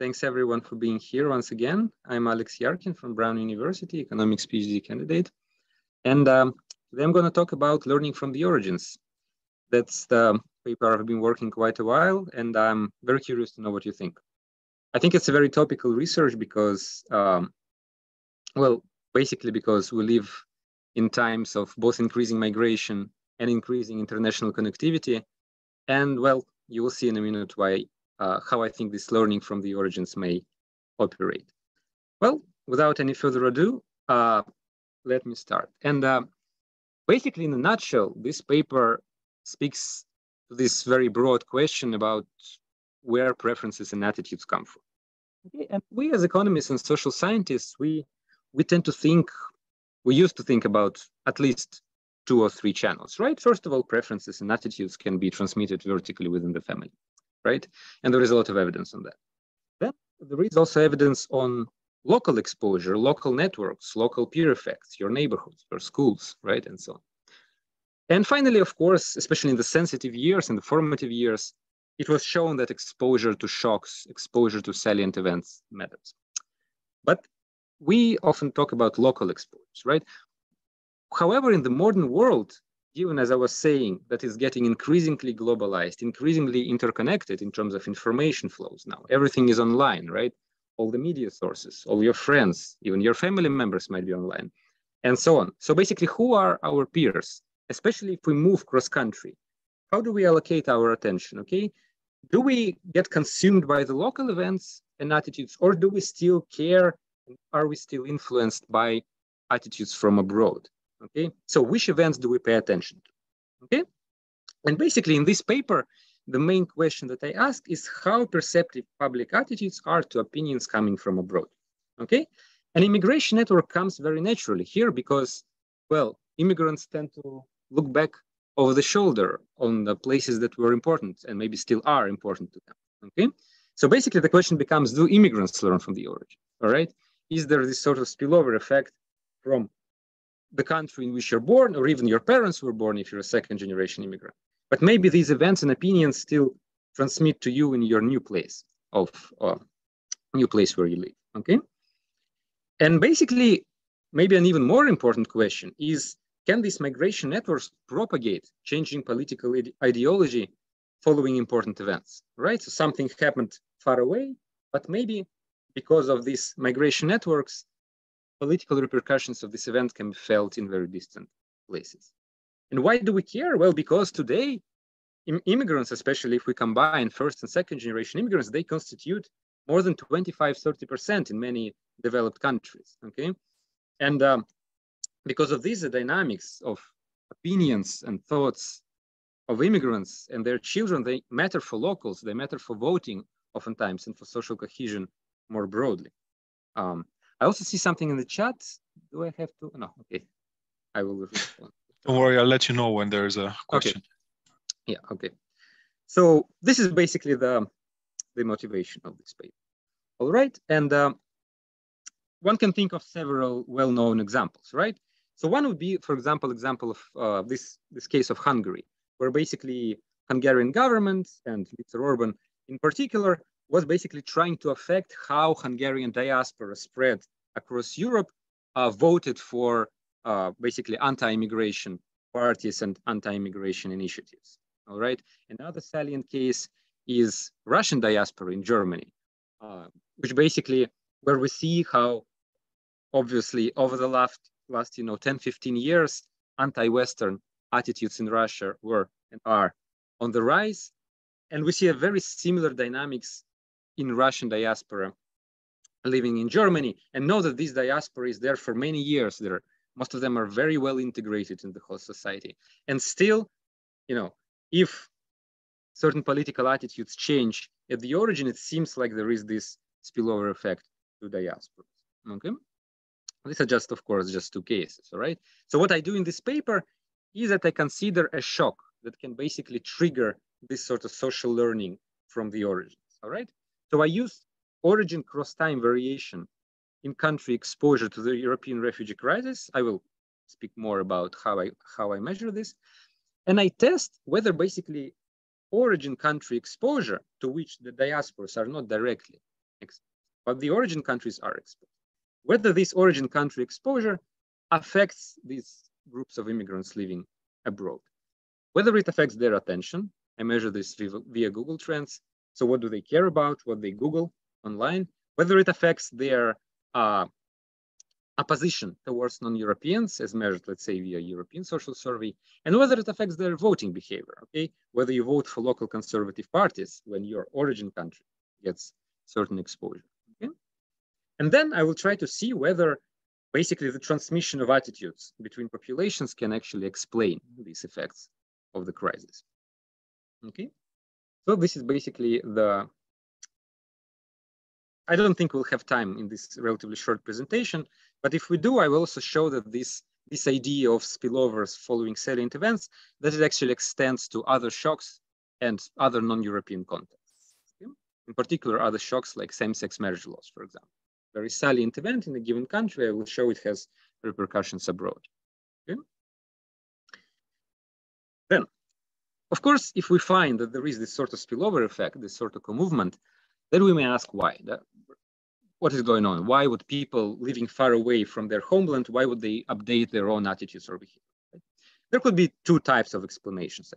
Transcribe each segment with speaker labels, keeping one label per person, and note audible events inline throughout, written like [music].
Speaker 1: Thanks everyone for being here once again. I'm Alex Yarkin from Brown University, economics PhD candidate. And um, today I'm going to talk about learning from the origins. That's the paper I've been working quite a while, and I'm very curious to know what you think. I think it's a very topical research because, um, well, basically because we live in times of both increasing migration and increasing international connectivity. And well, you will see in a minute why uh, how I think this learning from the origins may operate. Well, without any further ado, uh, let me start. And uh, basically, in a nutshell, this paper speaks to this very broad question about where preferences and attitudes come from. Okay, and we as economists and social scientists, we we tend to think, we used to think about at least two or three channels, right? First of all, preferences and attitudes can be transmitted vertically within the family right? And there is a lot of evidence on that. Then there is also evidence on local exposure, local networks, local peer effects, your neighborhoods, your schools, right? And so on. And finally, of course, especially in the sensitive years and the formative years, it was shown that exposure to shocks, exposure to salient events matters. But we often talk about local exposures, right? However, in the modern world, given, as I was saying, that is getting increasingly globalized, increasingly interconnected in terms of information flows now. Everything is online, right? All the media sources, all your friends, even your family members might be online, and so on. So basically, who are our peers, especially if we move cross country? How do we allocate our attention? Okay, do we get consumed by the local events and attitudes, or do we still care? Are we still influenced by attitudes from abroad? Okay, so which events do we pay attention to? Okay, and basically in this paper, the main question that I ask is how perceptive public attitudes are to opinions coming from abroad. Okay, an immigration network comes very naturally here because, well, immigrants tend to look back over the shoulder on the places that were important and maybe still are important to them. Okay, so basically the question becomes: Do immigrants learn from the origin? All right, is there this sort of spillover effect from the country in which you're born, or even your parents were born if you're a second generation immigrant. But maybe these events and opinions still transmit to you in your new place of uh, new place where you live. Okay. And basically, maybe an even more important question is can these migration networks propagate changing political ide ideology following important events? Right. So something happened far away, but maybe because of these migration networks, political repercussions of this event can be felt in very distant places. And why do we care? Well, because today, immigrants, especially if we combine first and second generation immigrants, they constitute more than 25, 30% in many developed countries, okay? And um, because of these the dynamics of opinions and thoughts of immigrants and their children, they matter for locals, they matter for voting oftentimes and for social cohesion more broadly. Um, I also see something in the chat. Do I have to? No, okay. I will respond.
Speaker 2: Don't worry, I'll let you know when there's a question.
Speaker 1: Okay. Yeah, okay. So this is basically the, the motivation of this paper. All right, and um, one can think of several well-known examples, right? So one would be, for example, example of uh, this, this case of Hungary, where basically Hungarian government and Viktor Orban in particular was basically trying to affect how Hungarian diaspora spread across Europe, uh, voted for uh, basically anti-immigration parties and anti-immigration initiatives. All right. Another salient case is Russian diaspora in Germany, uh, which basically where we see how obviously over the last last you know 10 15 years anti-western attitudes in russia were and are on the rise and we see a very similar dynamics in Russian diaspora living in Germany and know that this diaspora is there for many years. There, most of them are very well integrated in the whole society. And still, you know, if certain political attitudes change at the origin, it seems like there is this spillover effect to diaspora. Okay. These are just, of course, just two cases, all right? So what I do in this paper is that I consider a shock that can basically trigger this sort of social learning from the origins, all right? So I used origin cross-time variation in country exposure to the European refugee crisis. I will speak more about how I, how I measure this. And I test whether basically origin country exposure to which the diasporas are not directly, exposed, but the origin countries are exposed. Whether this origin country exposure affects these groups of immigrants living abroad. Whether it affects their attention, I measure this via Google Trends. So what do they care about, what they Google online, whether it affects their uh, opposition towards non-Europeans as measured, let's say, via European social survey, and whether it affects their voting behavior, okay? Whether you vote for local conservative parties when your origin country gets certain exposure, okay? And then I will try to see whether basically the transmission of attitudes between populations can actually explain these effects of the crisis. Okay, so this is basically the, I don't think we'll have time in this relatively short presentation, but if we do, I will also show that this, this idea of spillovers following salient events, that it actually extends to other shocks and other non-European contexts. In particular, other shocks like same-sex marriage laws, for example very salient event in a given country, I will show it has repercussions abroad. Of course, if we find that there is this sort of spillover effect, this sort of co-movement, then we may ask why. What is going on? Why would people living far away from their homeland, why would they update their own attitudes or behavior? Right? There could be two types of explanations.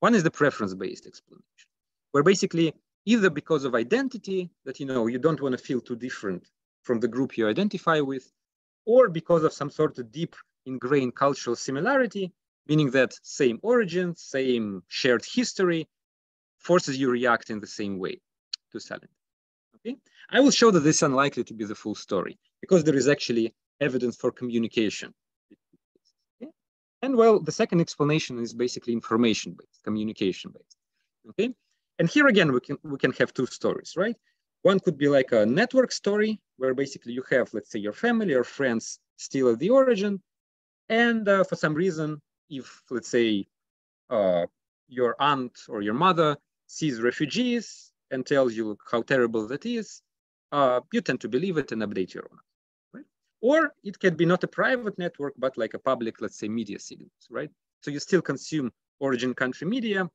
Speaker 1: One is the preference-based explanation, where basically either because of identity, that you know you don't want to feel too different from the group you identify with, or because of some sort of deep ingrained cultural similarity, meaning that same origin, same shared history forces you react in the same way to silent. Okay, I will show that this is unlikely to be the full story because there is actually evidence for communication. Okay? And well, the second explanation is basically information-based, communication-based. Okay, and here again we can we can have two stories, right? One could be like a network story where basically you have, let's say, your family or friends still at the origin. And uh, for some reason, if, let's say, uh, your aunt or your mother sees refugees and tells you how terrible that is, uh, you tend to believe it and update your own. Right? Or it can be not a private network, but like a public, let's say, media signals, right? So you still consume origin country media,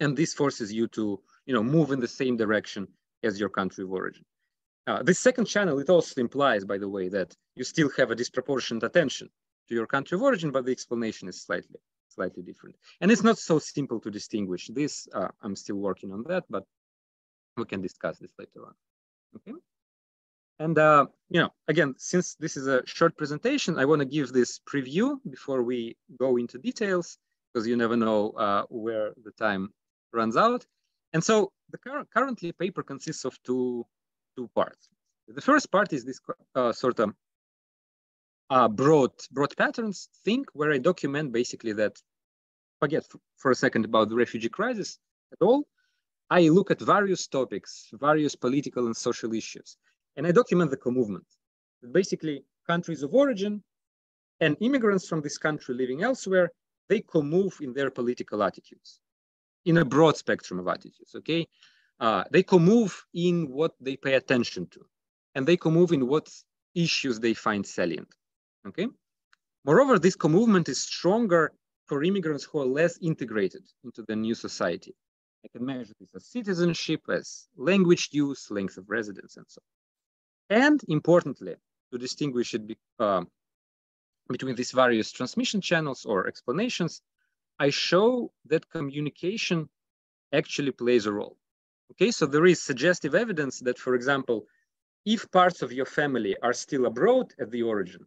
Speaker 1: and this forces you to, you know, move in the same direction as your country of origin. Uh, second channel, it also implies, by the way, that you still have a disproportionate attention to your country of origin, but the explanation is slightly, slightly different. And it's not so simple to distinguish this. Uh, I'm still working on that, but we can discuss this later on. Okay. And, uh, you know, again, since this is a short presentation, I want to give this preview before we go into details, because you never know uh, where the time runs out. And so the cur currently paper consists of two, two parts. The first part is this uh, sort of uh, broad, broad patterns thing where I document basically that, forget for a second about the refugee crisis at all. I look at various topics, various political and social issues, and I document the co-movement. Basically, countries of origin and immigrants from this country living elsewhere, they co-move in their political attitudes in a broad spectrum of attitudes, okay? Uh, they co-move in what they pay attention to, and they co-move in what issues they find salient, okay? Moreover, this co-movement is stronger for immigrants who are less integrated into the new society. I can measure this as citizenship, as language use, length of residence, and so on. And importantly, to distinguish it be, uh, between these various transmission channels or explanations, I show that communication actually plays a role. Okay, so there is suggestive evidence that, for example, if parts of your family are still abroad at the origin,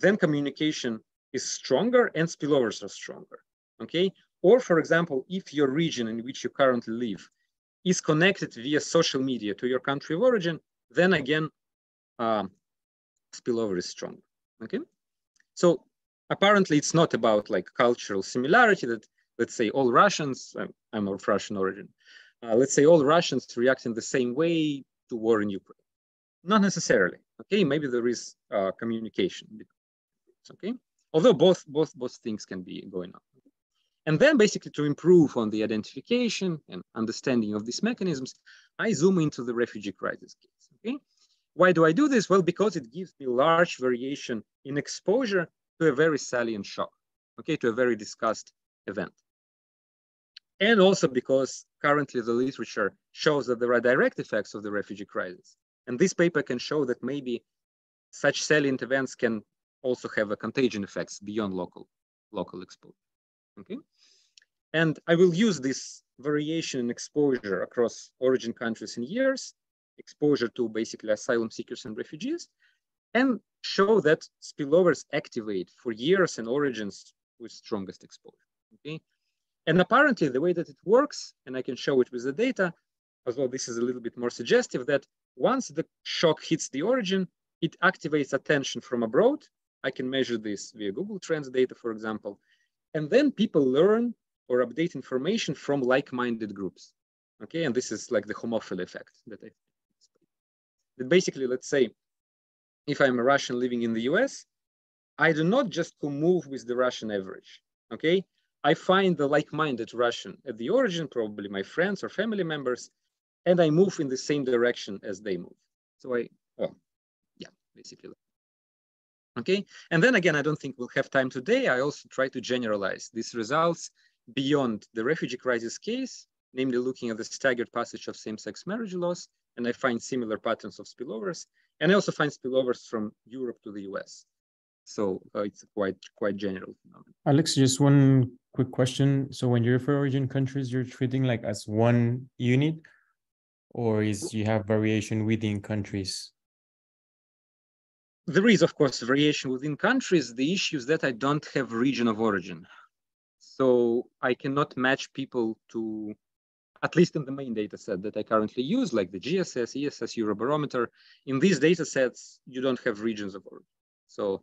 Speaker 1: then communication is stronger and spillovers are stronger. Okay, or for example, if your region in which you currently live is connected via social media to your country of origin, then again, um, spillover is stronger. Okay, so apparently it's not about like cultural similarity that let's say all Russians, I'm, I'm of Russian origin, uh, let's say all Russians react in the same way to war in Ukraine. Not necessarily, okay? Maybe there is uh, communication, okay? Although both, both, both things can be going on. And then basically to improve on the identification and understanding of these mechanisms, I zoom into the refugee crisis case, okay? Why do I do this? Well, because it gives me large variation in exposure to a very salient shock, okay, to a very discussed event. and also because currently the literature shows that there are direct effects of the refugee crisis. And this paper can show that maybe such salient events can also have a contagion effects beyond local, local exposure, okay? And I will use this variation in exposure across origin countries in years, exposure to basically asylum seekers and refugees, and show that spillovers activate for years and origins with strongest exposure, okay? And apparently the way that it works, and I can show it with the data, as well, this is a little bit more suggestive that once the shock hits the origin, it activates attention from abroad. I can measure this via Google Trends data, for example. And then people learn or update information from like-minded groups. Okay, and this is like the homophily effect that I that basically, let's say, if I'm a Russian living in the US, I do not just move with the Russian average. Okay, I find the like-minded Russian at the origin, probably my friends or family members, and I move in the same direction as they move. So I, oh, yeah, basically. Okay, and then again, I don't think we'll have time today. I also try to generalize these results beyond the refugee crisis case, namely looking at the staggered passage of same-sex marriage laws, and I find similar patterns of spillovers. And I also find spillovers from Europe to the US. So uh, it's quite quite general phenomenon.
Speaker 3: Alex, just one quick question. So when you refer origin countries, you're treating like as one unit, or is you have variation within countries?
Speaker 1: There is, of course, variation within countries. The issue is that I don't have region of origin. So I cannot match people to, at least in the main data set that I currently use, like the GSS, ESS, Eurobarometer. In these data sets, you don't have regions of origin. So,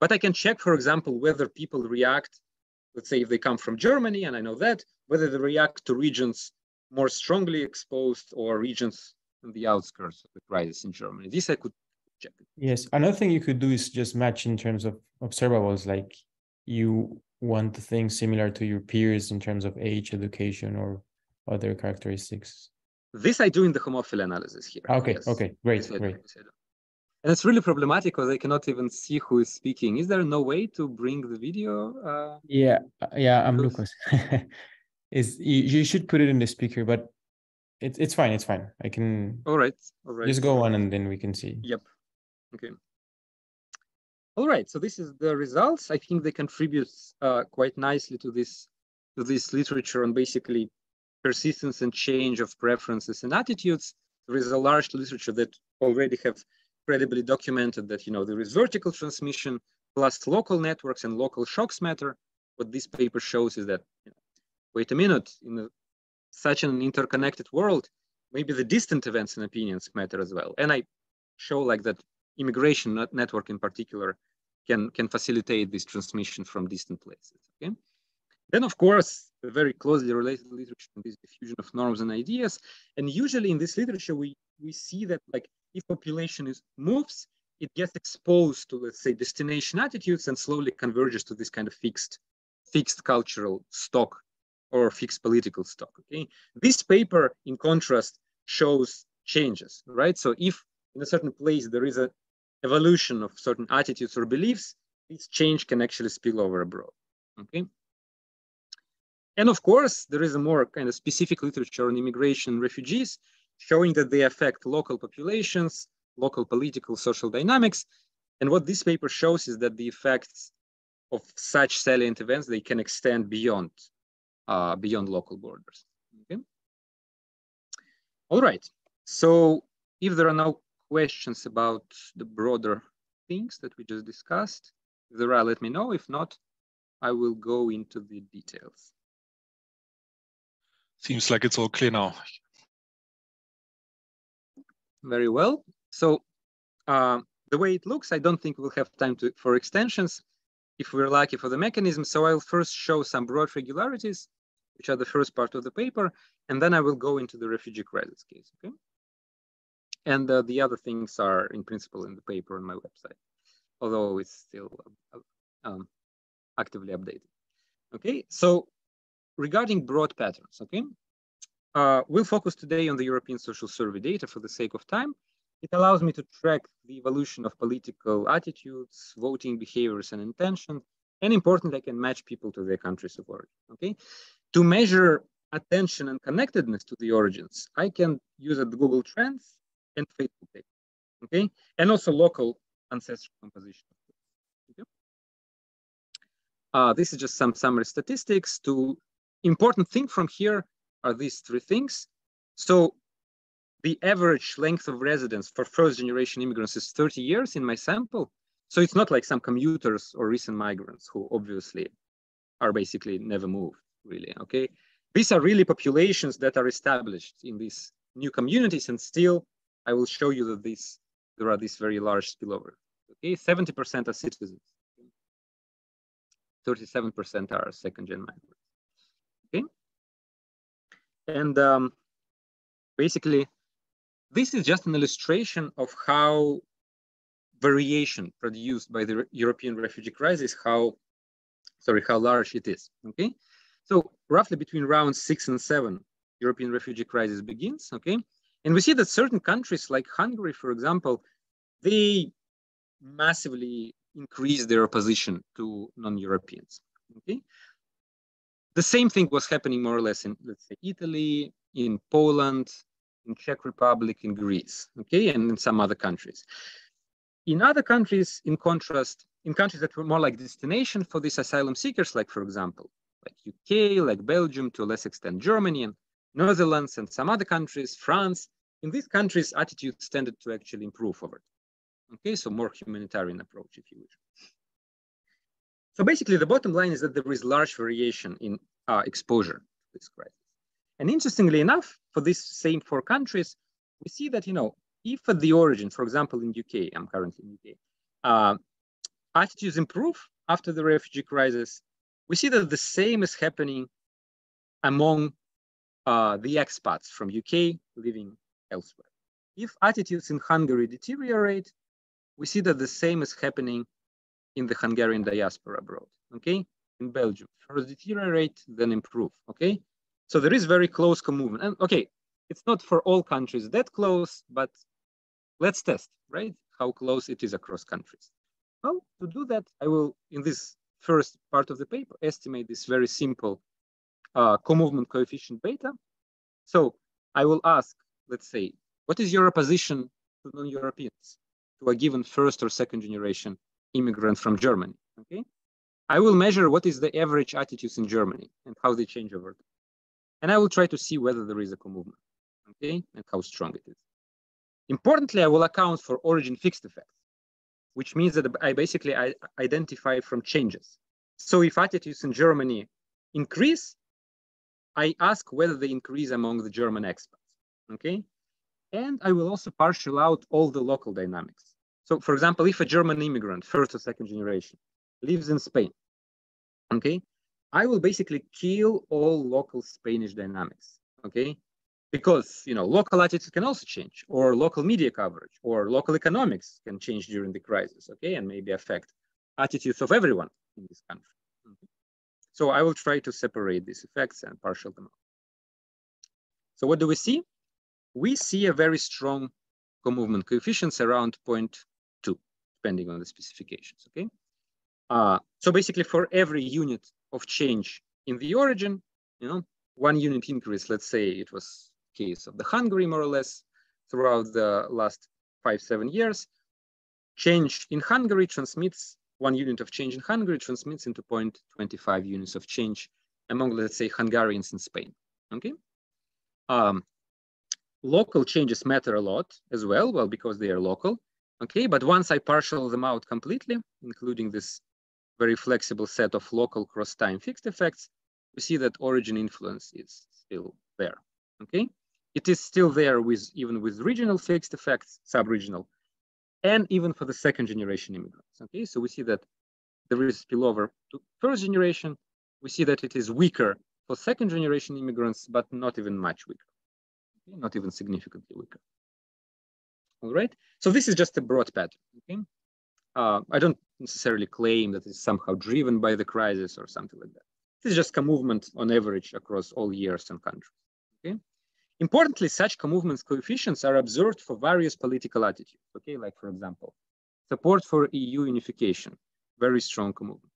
Speaker 1: but I can check, for example, whether people react, let's say if they come from Germany, and I know that, whether they react to regions more strongly exposed or regions on the outskirts of the crisis in Germany. This I could check.
Speaker 3: Yes, another thing you could do is just match in terms of observables, like you want things similar to your peers in terms of age, education, or other characteristics?
Speaker 1: This I do in the homophily analysis here.
Speaker 3: Okay, yes. okay, great, great.
Speaker 1: And it's really problematic because I cannot even see who is speaking. Is there no way to bring the video?
Speaker 3: Uh, yeah, uh, yeah, I'm Lucas. [laughs] is you, you should put it in the speaker, but it's it's fine. It's fine. I can.
Speaker 1: All right. All right.
Speaker 3: Just go on and then we can see.
Speaker 1: Yep. Okay. All right, so this is the results. I think they contribute uh, quite nicely to this to this literature on basically persistence and change of preferences and attitudes. There is a large literature that already have credibly documented that you know there is vertical transmission plus local networks and local shocks matter. What this paper shows is that you know, wait a minute, in a, such an interconnected world, maybe the distant events and opinions matter as well. And I show like that immigration network in particular can, can facilitate this transmission from distant places. Okay. Then, of course, very closely related literature is diffusion of norms and ideas. And usually in this literature, we, we see that like if population is moves, it gets exposed to, let's say, destination attitudes and slowly converges to this kind of fixed, fixed cultural stock or fixed political stock. Okay. This paper, in contrast, shows changes, right? So if in a certain place there is a evolution of certain attitudes or beliefs, this change can actually spill over abroad. Okay. And of course, there is a more kind of specific literature on immigration refugees showing that they affect local populations, local political, social dynamics. And what this paper shows is that the effects of such salient events, they can extend beyond, uh, beyond local borders. Okay. All right. So if there are no questions about the broader things that we just discussed? If there are, let me know. If not, I will go into the details.
Speaker 2: Seems like it's all clear now.
Speaker 1: Very well. So uh, the way it looks, I don't think we'll have time to, for extensions if we're lucky for the mechanism. So I'll first show some broad regularities, which are the first part of the paper, and then I will go into the refugee crisis case, okay? And uh, the other things are in principle in the paper on my website, although it's still uh, um, actively updated. Okay, so regarding broad patterns, okay, uh, we'll focus today on the European Social Survey data for the sake of time. It allows me to track the evolution of political attitudes, voting behaviors, and intention And importantly, I can match people to their countries of origin, okay? To measure attention and connectedness to the origins, I can use it Google Trends and Facebook data, okay? And also local ancestral composition. Okay? Uh, this is just some summary statistics. To important thing from here are these three things. So the average length of residence for first generation immigrants is 30 years in my sample. So it's not like some commuters or recent migrants who obviously are basically never moved really, okay? These are really populations that are established in these new communities and still I will show you that these, there are these very large spillover. Okay, 70% are citizens. 37% are second gen migrants. Okay. And um, basically, this is just an illustration of how variation produced by the European refugee crisis, how, sorry, how large it is, okay? So roughly between round six and seven, European refugee crisis begins, okay? And we see that certain countries like Hungary, for example, they massively increase their opposition to non-Europeans, okay? The same thing was happening more or less in, let's say, Italy, in Poland, in Czech Republic, in Greece, okay, and in some other countries. In other countries, in contrast, in countries that were more like destination for these asylum seekers, like for example, like UK, like Belgium, to a less extent Germany and Netherlands and some other countries, France, in these countries, attitudes tended to actually improve over time. Okay, so more humanitarian approach, if you wish. So basically, the bottom line is that there is large variation in uh, exposure to this crisis. And interestingly enough, for these same four countries, we see that, you know, if at the origin, for example, in UK, I'm currently in UK, uh, attitudes improve after the refugee crisis, we see that the same is happening among uh, the expats from UK living elsewhere. If attitudes in Hungary deteriorate, we see that the same is happening in the Hungarian diaspora abroad, okay? In Belgium, first deteriorate, then improve, okay? So there is very close movement. And okay, it's not for all countries that close, but let's test, right? How close it is across countries. Well, to do that, I will, in this first part of the paper, estimate this very simple uh, co-movement coefficient beta. So I will ask, let's say, what is your opposition to non-Europeans, to a given first or second generation immigrant from Germany, okay? I will measure what is the average attitudes in Germany and how they change over time. And I will try to see whether there is a co-movement, okay? And how strong it is. Importantly, I will account for origin fixed effects, which means that I basically I identify from changes. So if attitudes in Germany increase, I ask whether they increase among the German expats, okay? And I will also partial out all the local dynamics. So for example, if a German immigrant, first or second generation, lives in Spain, okay? I will basically kill all local Spanish dynamics, okay? Because you know local attitudes can also change or local media coverage or local economics can change during the crisis okay and maybe affect attitudes of everyone in this country. Okay. so i will try to separate these effects and partial them out. So what do we see? We see a very strong co-movement coefficients around 0.2 depending on the specifications okay? Uh, so basically for every unit of change in the origin you know one unit increase let's say it was case of the Hungary, more or less, throughout the last five, seven years. Change in Hungary transmits, one unit of change in Hungary transmits into 0.25 units of change among, let's say, Hungarians in Spain, okay? Um, local changes matter a lot as well, well, because they are local, okay? But once I partial them out completely, including this very flexible set of local cross-time fixed effects, we see that origin influence is still there, okay? It is still there with even with regional fixed effects, sub-regional, and even for the second generation immigrants. Okay, so we see that there is spillover to first generation. We see that it is weaker for second generation immigrants, but not even much weaker, okay? not even significantly weaker. All right, so this is just a broad pattern. Okay, uh, I don't necessarily claim that it's somehow driven by the crisis or something like that. This is just a movement on average across all years and countries. Okay. Importantly, such co-movements coefficients are observed for various political attitudes. Okay, like for example, support for EU unification, very strong co-movement.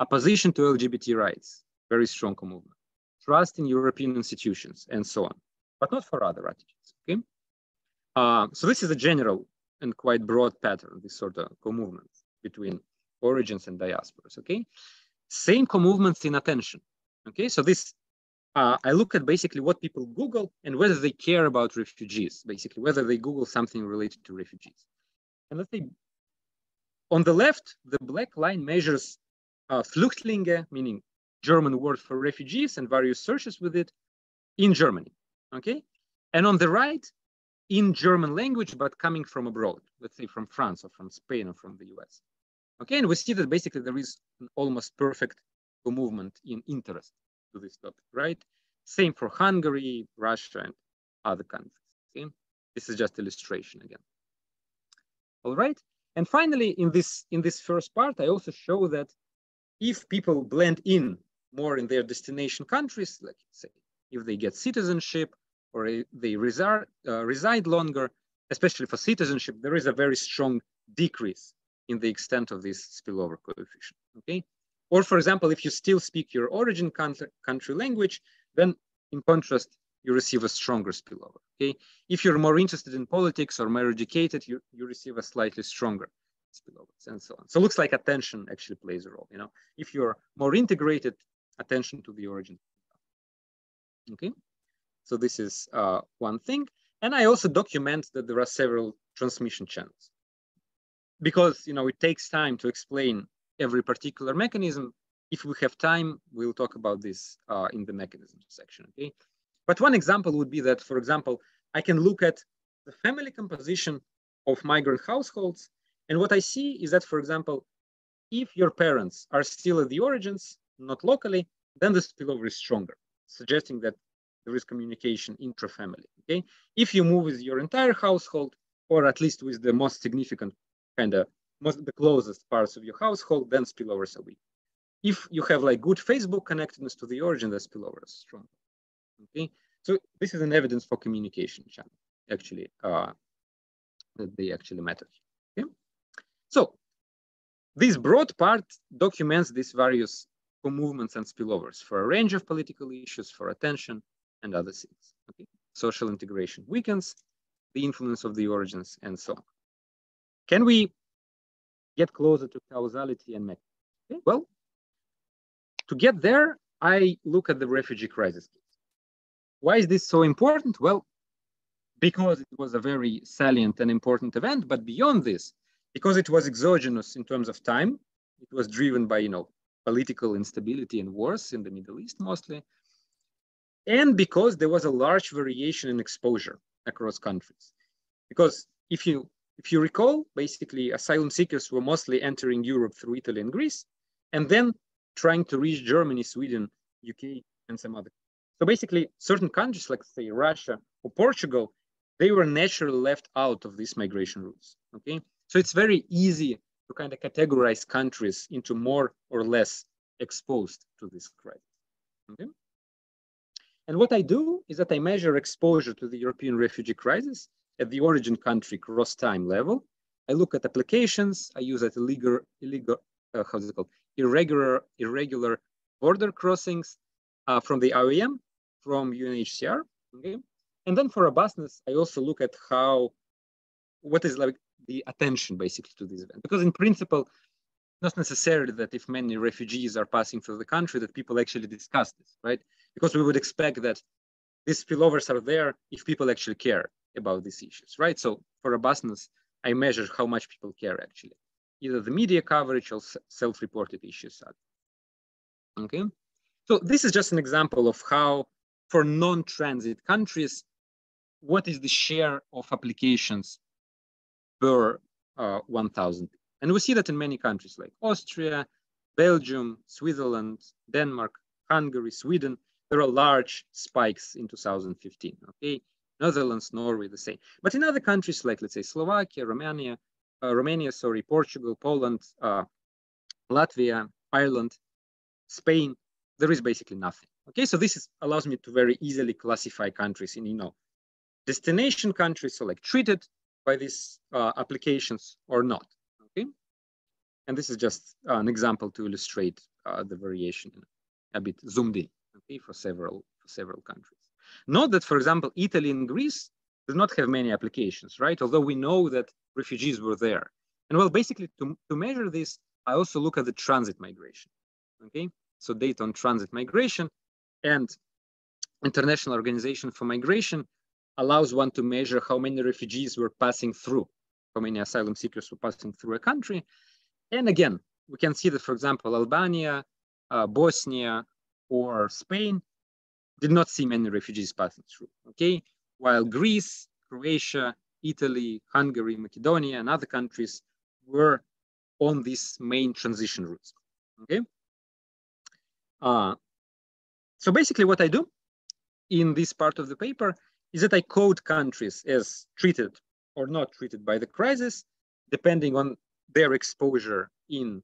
Speaker 1: opposition to LGBT rights, very strong co-movement. trust in European institutions, and so on, but not for other attitudes. Okay, uh, so this is a general and quite broad pattern, this sort of co-movement between origins and diasporas. Okay, same co-movements in attention. Okay, so this uh, I look at basically what people Google and whether they care about refugees, basically whether they Google something related to refugees. And let's say on the left, the black line measures uh, Flüchtlinge, meaning German word for refugees and various searches with it in Germany, okay? And on the right, in German language, but coming from abroad, let's say from France or from Spain or from the US. Okay, and we see that basically there is an almost perfect movement in interest to this topic, right? Same for Hungary, Russia, and other countries. Okay? This is just illustration again. All right. And finally, in this in this first part, I also show that if people blend in more in their destination countries, like say, if they get citizenship or they reside, uh, reside longer, especially for citizenship, there is a very strong decrease in the extent of this spillover coefficient, okay? Or for example, if you still speak your origin country, language, then in contrast, you receive a stronger spillover, okay? If you're more interested in politics or more educated, you, you receive a slightly stronger spillovers and so on. So it looks like attention actually plays a role, you know? If you're more integrated, attention to the origin. Okay, so this is uh, one thing. And I also document that there are several transmission channels because, you know, it takes time to explain every particular mechanism. If we have time, we'll talk about this uh, in the mechanism section, okay? But one example would be that, for example, I can look at the family composition of migrant households. And what I see is that, for example, if your parents are still at the origins, not locally, then the spillover is stronger, suggesting that there is communication intra-family, okay? If you move with your entire household, or at least with the most significant kind of most the closest parts of your household, then spillovers are weak. If you have like good Facebook connectedness to the origin, the spillover is strong. Okay, so this is an evidence for communication channel actually uh, that they actually matter. Okay, so this broad part documents these various movements and spillovers for a range of political issues, for attention and other things. Okay, social integration weakens the influence of the origins and so on. Can we get closer to causality and mechanism. Eh, okay? Well, to get there, I look at the refugee crisis. Why is this so important? Well, because it was a very salient and important event, but beyond this, because it was exogenous in terms of time, it was driven by, you know, political instability and wars in the Middle East mostly, and because there was a large variation in exposure across countries. Because if you if you recall, basically asylum seekers were mostly entering Europe through Italy and Greece, and then trying to reach Germany, Sweden, UK, and some other. So basically, certain countries like say Russia or Portugal, they were naturally left out of these migration routes. Okay, so it's very easy to kind of categorize countries into more or less exposed to this crisis. Okay. And what I do is that I measure exposure to the European refugee crisis at the origin country cross time level. I look at applications. I use at illegal, illegal uh, how's it called? Irregular, irregular border crossings uh, from the IOM, from UNHCR. Okay. And then for robustness, I also look at how, what is like the attention basically to this event. Because in principle, not necessarily that if many refugees are passing through the country that people actually discuss this, right? Because we would expect that these spillovers are there if people actually care about these issues, right? So for robustness, I measure how much people care actually, either the media coverage or self-reported issues. Okay, so this is just an example of how for non-transit countries, what is the share of applications per uh, 1,000? And we see that in many countries like Austria, Belgium, Switzerland, Denmark, Hungary, Sweden, there are large spikes in 2015, okay? Netherlands, Norway, the same. But in other countries like, let's say, Slovakia, Romania, uh, Romania, sorry, Portugal, Poland, uh, Latvia, Ireland, Spain, there is basically nothing. Okay, so this is, allows me to very easily classify countries in, you know, destination countries, so like treated by these uh, applications or not. Okay, and this is just an example to illustrate uh, the variation a bit zoomed in, okay, for several for several countries. Note that, for example, Italy and Greece do not have many applications, right? Although we know that refugees were there. And well, basically to, to measure this, I also look at the transit migration, okay? So data on transit migration and International Organization for Migration allows one to measure how many refugees were passing through, how many asylum seekers were passing through a country. And again, we can see that, for example, Albania, uh, Bosnia, or Spain did not see many refugees passing through, okay? While Greece, Croatia, Italy, Hungary, Macedonia, and other countries were on these main transition routes, okay? Uh, so basically what I do in this part of the paper is that I code countries as treated or not treated by the crisis, depending on their exposure in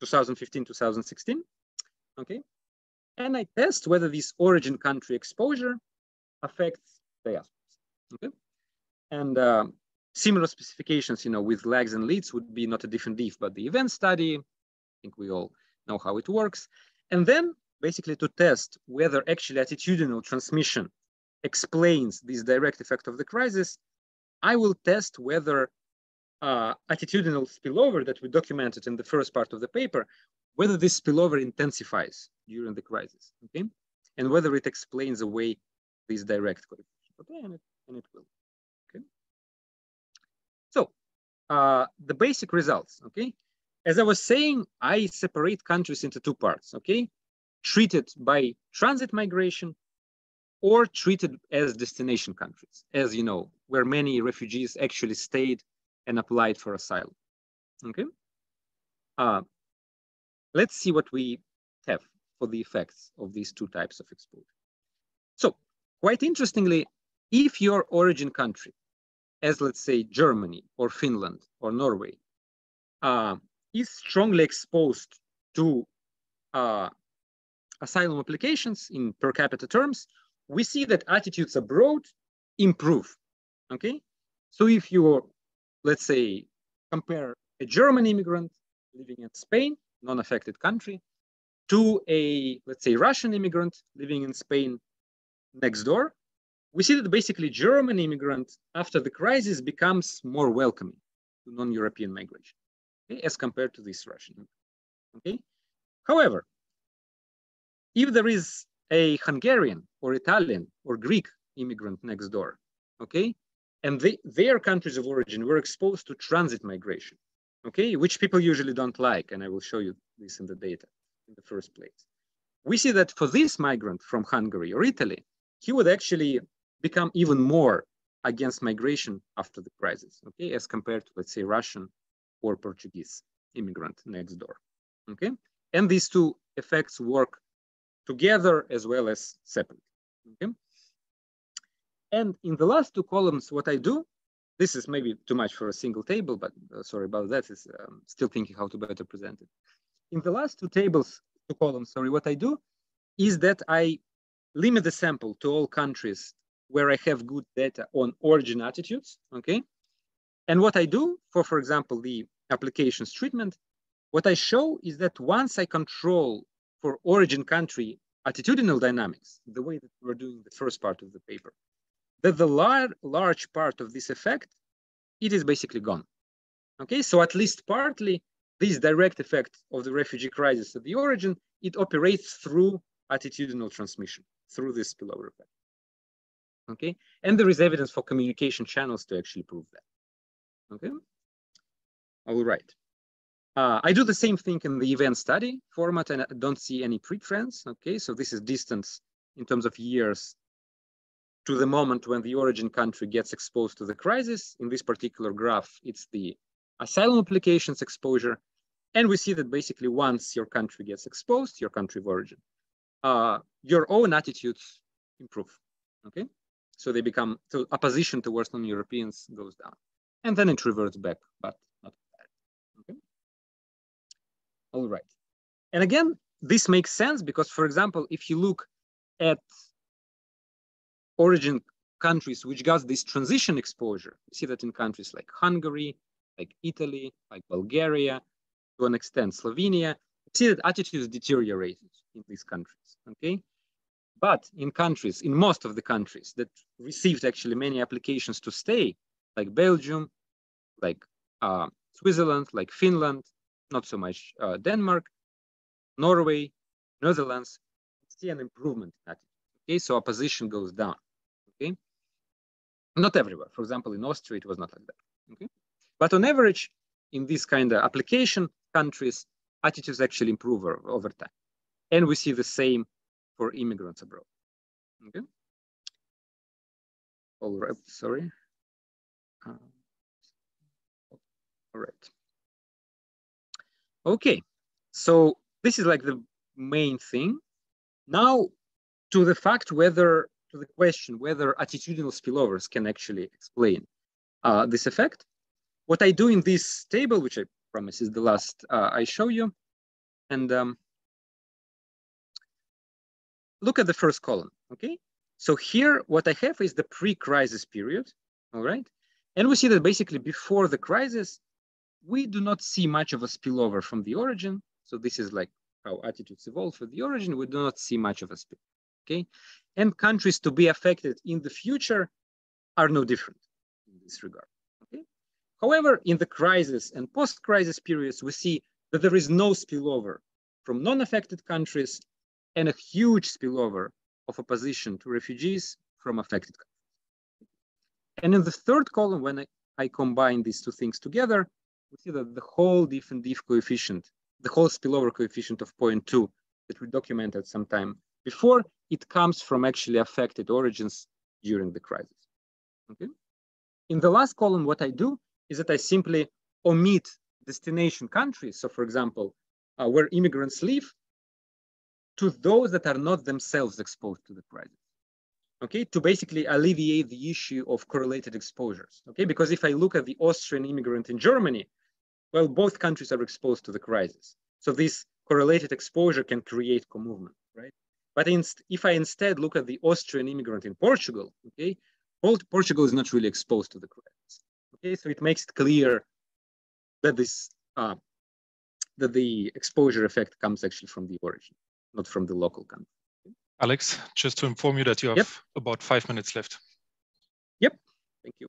Speaker 1: 2015, 2016, okay? And I test whether this origin country exposure affects diasporas, okay? And uh, similar specifications, you know, with lags and leads would be not a different diff, but the event study, I think we all know how it works. And then basically to test whether actually attitudinal transmission explains this direct effect of the crisis, I will test whether uh, attitudinal spillover that we documented in the first part of the paper, whether this spillover intensifies during the crisis, okay? And whether it explains away this direct coefficient, okay? And it, and it will, okay? So uh, the basic results, okay? As I was saying, I separate countries into two parts, okay? Treated by transit migration or treated as destination countries, as you know, where many refugees actually stayed and applied for asylum. Okay. Uh, let's see what we have for the effects of these two types of exposure. So quite interestingly, if your origin country, as let's say Germany or Finland or Norway, uh, is strongly exposed to uh, asylum applications in per capita terms, we see that attitudes abroad improve. Okay, so if you, let's say, compare a German immigrant living in Spain, non-affected country, to a, let's say, Russian immigrant living in Spain next door, we see that basically German immigrant after the crisis becomes more welcoming to non-European migration okay, as compared to this Russian. Okay. However, if there is a Hungarian or Italian or Greek immigrant next door, okay? And they, their countries of origin were exposed to transit migration, okay? Which people usually don't like, and I will show you this in the data in the first place. We see that for this migrant from Hungary or Italy, he would actually become even more against migration after the crisis, okay, as compared to, let's say, Russian or Portuguese immigrant next door, okay? And these two effects work together as well as separately. Okay? And in the last two columns, what I do, this is maybe too much for a single table, but uh, sorry about that, is um, still thinking how to better present it. In the last two tables, two columns, sorry, what I do is that I limit the sample to all countries where I have good data on origin attitudes, okay? And what I do for, for example, the applications treatment, what I show is that once I control for origin country attitudinal dynamics, the way that we're doing the first part of the paper, that the lar large part of this effect, it is basically gone. Okay, so at least partly this direct effect of the refugee crisis at the origin, it operates through attitudinal transmission, through this spillover effect. Okay, and there is evidence for communication channels to actually prove that. Okay, all right. Uh, I do the same thing in the event study format and I don't see any pre-trends. Okay, so this is distance in terms of years to the moment when the origin country gets exposed to the crisis. In this particular graph, it's the asylum applications exposure. And we see that basically once your country gets exposed, your country of origin, uh, your own attitudes improve, okay? So they become, so opposition towards non-Europeans goes down. And then it reverts back, but not bad, okay? All right. And again, this makes sense because, for example, if you look at origin countries which got this transition exposure, you see that in countries like Hungary, like Italy, like Bulgaria, to an extent Slovenia, see that attitudes deteriorated in these countries, okay? But in countries, in most of the countries that received actually many applications to stay, like Belgium, like uh, Switzerland, like Finland, not so much uh, Denmark, Norway, Netherlands, see an improvement in attitude. Okay, so opposition goes down. Not everywhere. For example, in Austria, it was not like that. Okay, but on average, in these kind of application countries, attitudes actually improve over, over time, and we see the same for immigrants abroad. Okay. All right. Sorry. Uh, all right. Okay. So this is like the main thing. Now, to the fact whether, to the question whether attitudinal spillovers can actually explain uh, this effect, what I do in this table, which I promise is the last uh, I show you, and um, look at the first column, okay? So here, what I have is the pre-crisis period, all right? And we see that basically before the crisis, we do not see much of a spillover from the origin. So this is like how attitudes evolve for the origin. We do not see much of a spill, okay? And countries to be affected in the future are no different in this regard, okay? However, in the crisis and post-crisis periods, we see that there is no spillover from non-affected countries and a huge spillover of opposition to refugees from affected countries. And in the third column, when I, I combine these two things together, we see that the whole diff and diff coefficient, the whole spillover coefficient of 0.2 that we documented some time before, it comes from actually affected origins during the crisis. Okay. In the last column, what I do is that I simply omit destination countries. So for example, uh, where immigrants live to those that are not themselves exposed to the crisis. Okay, to basically alleviate the issue of correlated exposures. Okay, because if I look at the Austrian immigrant in Germany, well, both countries are exposed to the crisis. So this correlated exposure can create co-movement, right? But if I instead look at the Austrian immigrant in Portugal, okay, Portugal is not really exposed to the crisis. Okay, so it makes it clear that this uh, that the exposure effect comes actually from the origin not from the local country.
Speaker 2: Alex, just to inform you that you have yep. about five minutes left.
Speaker 1: Yep, thank you.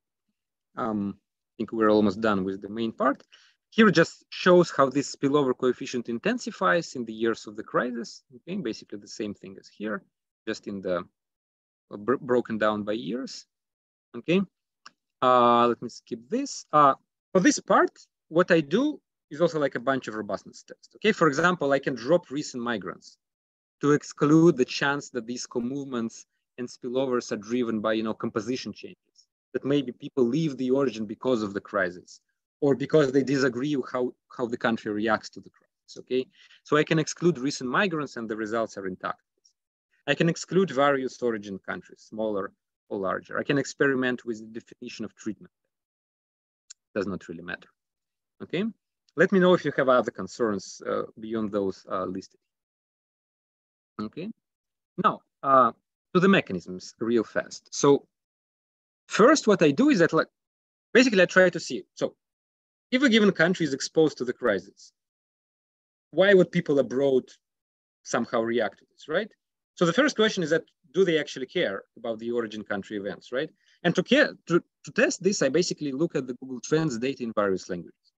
Speaker 1: Um, I think we're almost done with the main part. Here just shows how this spillover coefficient intensifies in the years of the crisis. Okay, basically the same thing as here, just in the uh, broken down by years. Okay, uh, let me skip this. Uh, for this part, what I do is also like a bunch of robustness tests. Okay, for example, I can drop recent migrants to exclude the chance that these co-movements and spillovers are driven by you know composition changes that maybe people leave the origin because of the crisis or because they disagree with how, how the country reacts to the crisis okay? So i can exclude recent migrants and the results are intact. I can exclude various origin countries smaller or larger. I can experiment with the definition of treatment. Does not really matter okay? Let me know if you have other concerns uh, beyond those uh, listed Okay. Now, uh, to the mechanisms real fast. So first, what I do is that like, basically I try to see, so if a given country is exposed to the crisis, why would people abroad somehow react to this, right? So the first question is that, do they actually care about the origin country events, right? And to care, to, to test this, I basically look at the Google Trends data in various languages,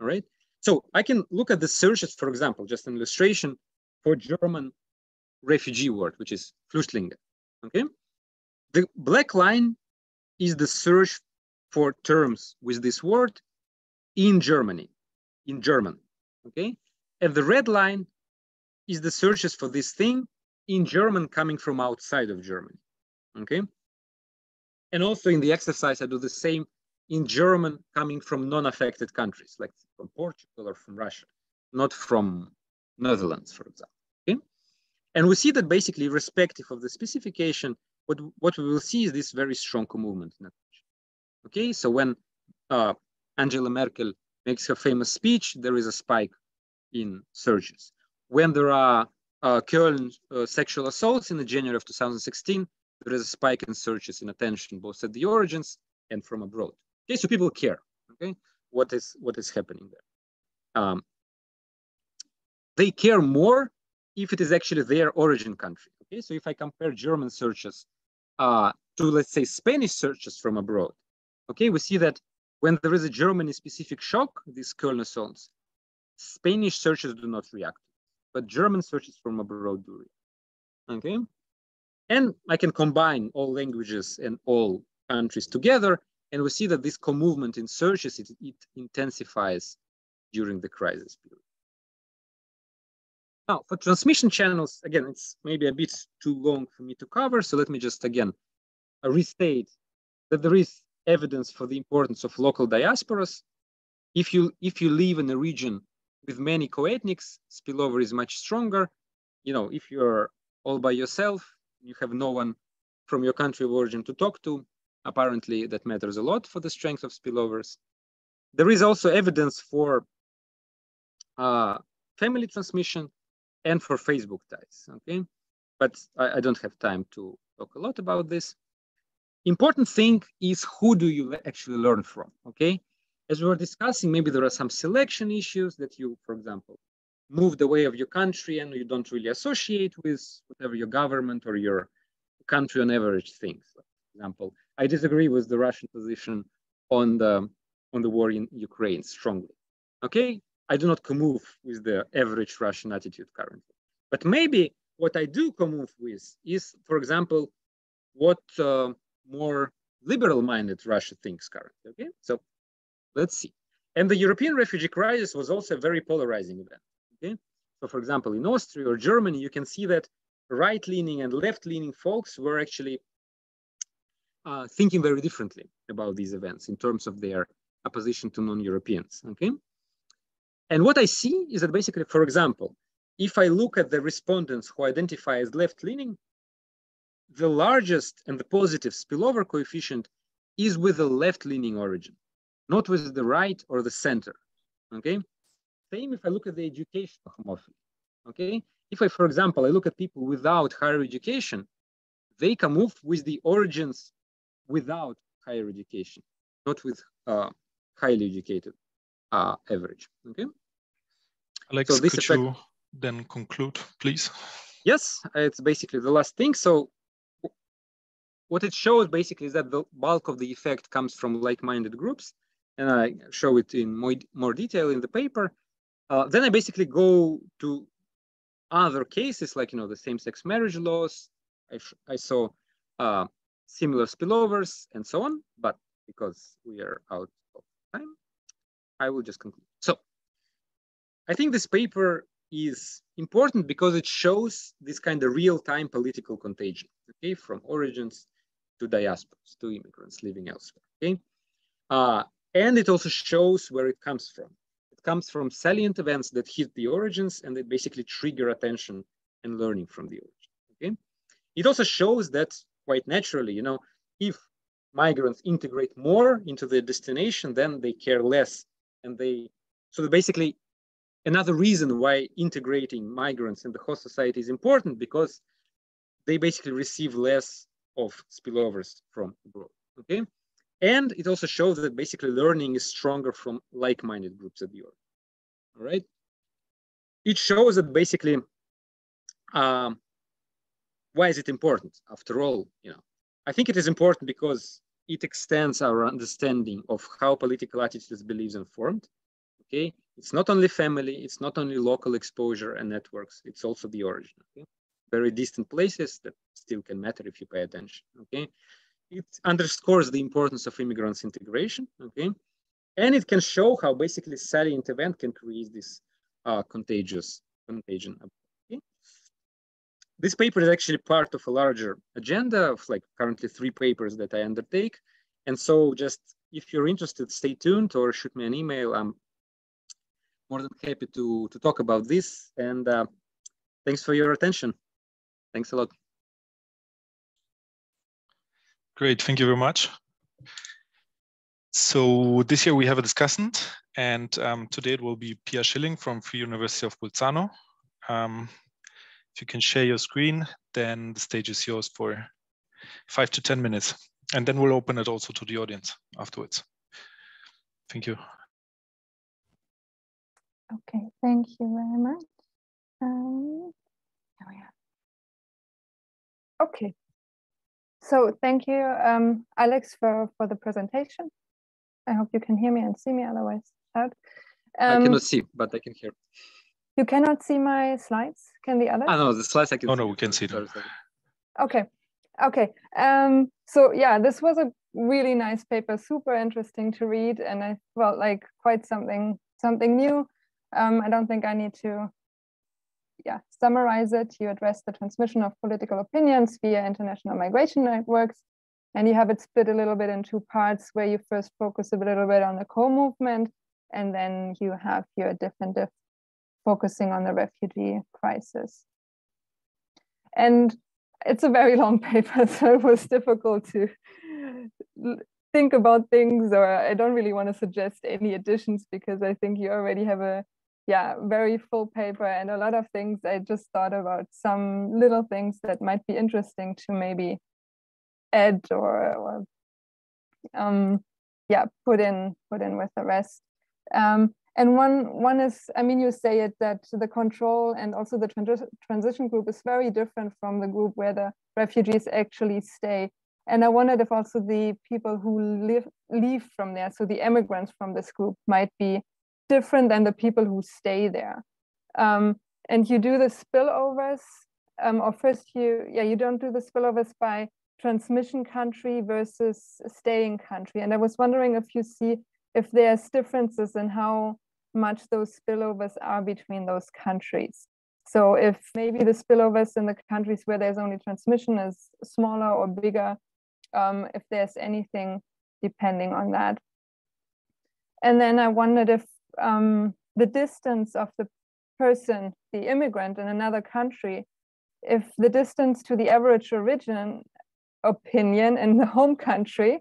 Speaker 1: all right? So I can look at the searches, for example, just an illustration for German refugee word, which is Flüchtlinge. Okay, the black line is the search for terms with this word in Germany, in German. Okay, and the red line is the searches for this thing in German coming from outside of Germany. Okay, and also in the exercise, I do the same in German coming from non-affected countries, like from Portugal or from Russia, not from Netherlands, for example. Okay? And we see that basically, irrespective of the specification, what, what we will see is this very strong movement. Okay, so when uh, Angela Merkel makes her famous speech, there is a spike in searches. When there are uh, Köln uh, sexual assaults in the January of 2016, there is a spike in searches in attention, both at the origins and from abroad. Okay, so people care. Okay, what is what is happening there? Um, they care more if it is actually their origin country. Okay, so if I compare German searches uh, to, let's say, Spanish searches from abroad, okay, we see that when there is a Germany-specific shock, these zones, Spanish searches do not react, but German searches from abroad do. Okay, and I can combine all languages and all countries together, and we see that this co-movement in searches, it, it intensifies during the crisis period. Now, for transmission channels, again, it's maybe a bit too long for me to cover. So let me just again restate that there is evidence for the importance of local diasporas. If you if you live in a region with many co-ethnics, spillover is much stronger. You know, if you're all by yourself, you have no one from your country of origin to talk to. Apparently, that matters a lot for the strength of spillovers. There is also evidence for uh, family transmission and for Facebook ties, okay? But I, I, don't have time to talk a lot about this. Important thing is who do you actually learn from, okay? As we were discussing, maybe there are some selection issues that you, for example, moved away of your country and you don't really associate with whatever your government or your country on average thinks. For example, I disagree with the Russian position on the on the war in Ukraine strongly. Okay, I do not commove with the average Russian attitude currently. But maybe what I do commove with is, for example, what uh, more liberal-minded Russia thinks currently. Okay, so let's see. And the European refugee crisis was also a very polarizing event. Okay, so for example, in Austria or Germany, you can see that right-leaning and left-leaning folks were actually uh, thinking very differently about these events in terms of their opposition to non-Europeans. Okay, and what I see is that basically, for example, if I look at the respondents who identify as left-leaning, the largest and the positive spillover coefficient is with the left-leaning origin, not with the right or the center, okay? Same if I look at the educational homophily, okay? If I, for example, I look at people without higher education, they come off with the origins without higher education, not with uh, highly educated uh, average, okay?
Speaker 2: Alex, so could effect, you then conclude, please?
Speaker 1: Yes, it's basically the last thing. So what it shows basically is that the bulk of the effect comes from like-minded groups, and I show it in more, detail in the paper. Uh, then I basically go to other cases like you know the same-sex marriage laws. I, I saw uh, similar spillovers and so on, but because we are out of time, I will just conclude. So I think this paper is important because it shows this kind of real-time political contagion, okay, from origins to diasporas, to immigrants living elsewhere, okay? Uh, and it also shows where it comes from. It comes from salient events that hit the origins and that basically trigger attention and learning from the origin, okay? It also shows that quite naturally, you know, if migrants integrate more into the destination, then they care less and they, so basically another reason why integrating migrants in the host society is important because they basically receive less of spillovers from abroad. Okay, and it also shows that basically learning is stronger from like-minded groups at the org. All right, it shows that basically um, why is it important after all? You know, I think it is important because it extends our understanding of how political attitudes, beliefs, and formed. Okay, it's not only family, it's not only local exposure and networks, it's also the origin. Okay? Very distant places that still can matter if you pay attention. Okay, it underscores the importance of immigrants integration. Okay, and it can show how basically salient event can create this uh, contagious contagion. Okay? This paper is actually part of a larger agenda of like currently three papers that I undertake. And so just if you're interested, stay tuned or shoot me an email. I'm more than happy to, to talk about this. And uh, thanks for your attention. Thanks a lot.
Speaker 2: Great, thank you very much. So this year we have a discussant and um, today it will be Pia Schilling from Free University of Bolzano. Um, if you can share your screen, then the stage is yours for five to 10 minutes. And then we'll open it also to the audience afterwards. Thank you.
Speaker 4: Okay, thank you very much. Um, okay. So thank you, um, Alex, for, for the presentation. I hope you can hear me and see me, otherwise shout.
Speaker 1: Um, I cannot see, but I can hear.
Speaker 4: You cannot see my slides? Can the others?
Speaker 1: Ah, no, the slides I can
Speaker 2: Oh,
Speaker 1: see.
Speaker 2: no, we can see them.
Speaker 4: Okay, okay. Um, so yeah, this was a really nice paper, super interesting to read, and I felt like quite something something new. Um, I don't think I need to yeah, summarize it. You address the transmission of political opinions via international migration networks, and you have it split a little bit in two parts where you first focus a little bit on the co-movement, and then you have your different diff focusing on the refugee crisis. And it's a very long [laughs] paper, so it was difficult to think about things, or I don't really want to suggest any additions because I think you already have a yeah very full paper and a lot of things. I just thought about some little things that might be interesting to maybe add or, or um, yeah put in put in with the rest. Um, and one one is, I mean, you say it that the control and also the trans transition group is very different from the group where the refugees actually stay. And I wondered if also the people who live leave from there, so the immigrants from this group, might be different than the people who stay there. Um, and you do the spillovers, um, or first you, yeah, you don't do the spillovers by transmission country versus staying country. And I was wondering if you see if there's differences in how much those spillovers are between those countries. So if maybe the spillovers in the countries where there's only transmission is smaller or bigger, um, if there's anything depending on that. And then I wondered if um, the distance of the person, the immigrant in another country, if the distance to the average origin opinion in the home country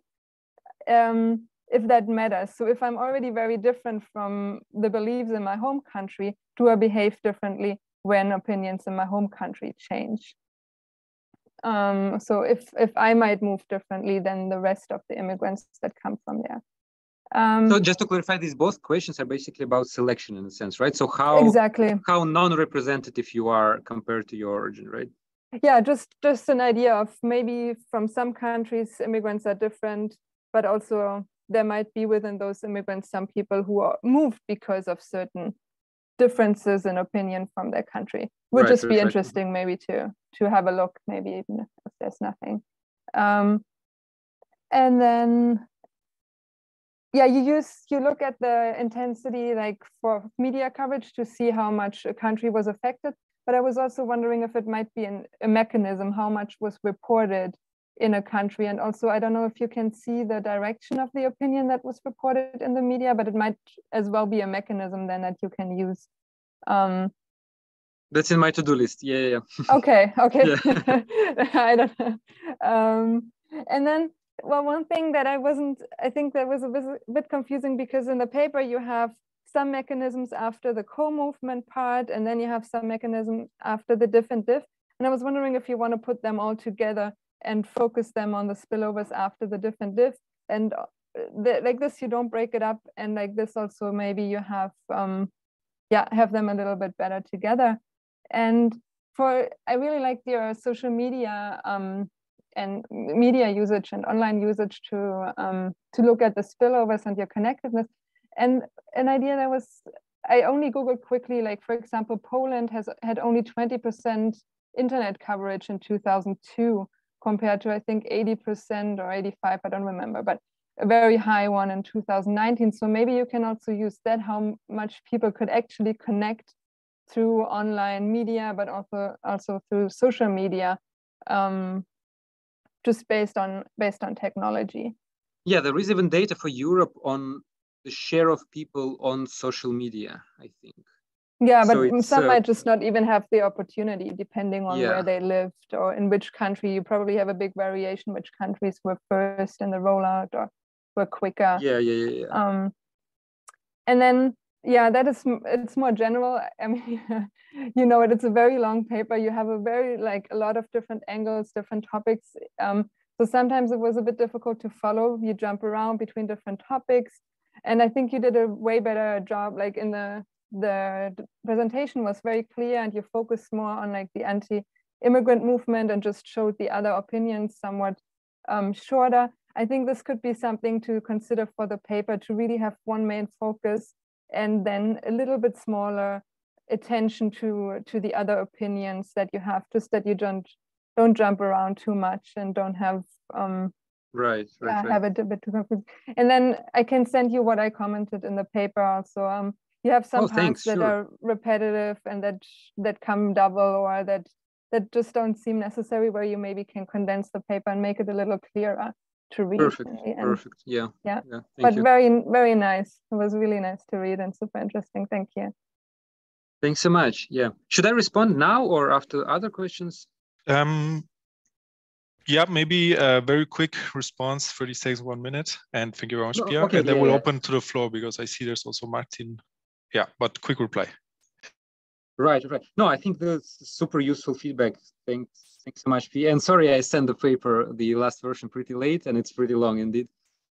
Speaker 4: um, if that matters. So if I'm already very different from the beliefs in my home country, do I behave differently when opinions in my home country change? Um, so if if I might move differently than the rest of the immigrants that come from there.
Speaker 1: Um, so just to clarify, these both questions are basically about selection in a sense, right? So how
Speaker 4: exactly
Speaker 1: how non-representative you are compared to your origin, right?
Speaker 4: Yeah, just just an idea of maybe from some countries immigrants are different, but also there might be within those immigrants some people who are moved because of certain differences in opinion from their country. Would right, just be right. interesting maybe to to have a look, maybe even if there's nothing. Um, and then yeah, you use you look at the intensity like for media coverage to see how much a country was affected. But I was also wondering if it might be an, a mechanism, how much was reported in a country. And also, I don't know if you can see the direction of the opinion that was reported in the media, but it might as well be a mechanism then that you can use. Um,
Speaker 1: That's in my to-do list. Yeah, yeah.
Speaker 4: okay, okay. [laughs] Yeah. [laughs] I don't know. Um, and then, well, one thing that I wasn't, I think that was a bit, confusing because in the paper you have some mechanisms after the co-movement part, and then you have some mechanism after the diff and diff. And I was wondering if you want to put them all together and focus them on the spillovers after the diff and diff. And uh, the, like this, you don't break it up. And like this also, maybe you have, um, yeah, have them a little bit better together. And for, I really like your social media um, and media usage and online usage to, um, to look at the spillovers and your connectedness. And an idea that was, I only Googled quickly, like for example, Poland has had only 20% internet coverage in 2002 compared to I think 80% or 85, I don't remember, but a very high one in 2019. So maybe you can also use that, how much people could actually connect through online media, but also also through social media, um, just based on based on technology.
Speaker 1: Yeah, there is even data for Europe on the share of people on social media, I think.
Speaker 4: Yeah, but so some uh, might just not even have the opportunity, depending on yeah. where they lived or in which country. You probably have a big variation which countries were first in the rollout or were quicker.
Speaker 1: Yeah, yeah, yeah. yeah.
Speaker 4: Um, and then yeah, that is it's more general. [laughs] I mean, you know, it, it's a very long paper. You have a very like a lot of different angles, different topics. Um, so sometimes it was a bit difficult to follow. You jump around between different topics, and I think you did a way better job, like in the the presentation was very clear and you focused more on like the anti-immigrant movement and just showed the other opinions somewhat um, shorter. I think this could be something to consider for the paper to really have one main focus and then a little bit smaller attention to to the other opinions that you have, just that you don't don't jump around too much and don't have um,
Speaker 1: right, right,
Speaker 4: yeah,
Speaker 1: right.
Speaker 4: have it a bit too confused. And then I can send you what I commented in the paper also. Um, you have some
Speaker 1: Oh,
Speaker 4: parts
Speaker 1: thanks,
Speaker 4: that
Speaker 1: sure.
Speaker 4: are repetitive and that that come double or that that just don't seem necessary where you maybe can condense the paper and make it a little clearer to read
Speaker 1: Perfect,
Speaker 4: in the end.
Speaker 1: perfect. Yeah,
Speaker 4: Yeah.
Speaker 1: yeah. Thank
Speaker 4: But
Speaker 1: you.
Speaker 4: very very nice. It was really nice to read and super interesting. Thank you.
Speaker 1: Thanks so much. Yeah. Should I respond now or after other questions?
Speaker 2: Um, yeah, maybe a very quick response, 30 seconds, one minute. And thank you very much,
Speaker 1: No,
Speaker 2: Pia.
Speaker 1: okay,
Speaker 2: and then
Speaker 1: yeah,
Speaker 2: we'll
Speaker 1: yeah.
Speaker 2: open to the floor because I see there's also Martin. Yeah, but quick reply.
Speaker 1: Right, right. No, I think that's super useful feedback. Thanks, thanks so much, P. And sorry, I sent the paper, the last version, pretty late, and it's pretty long indeed.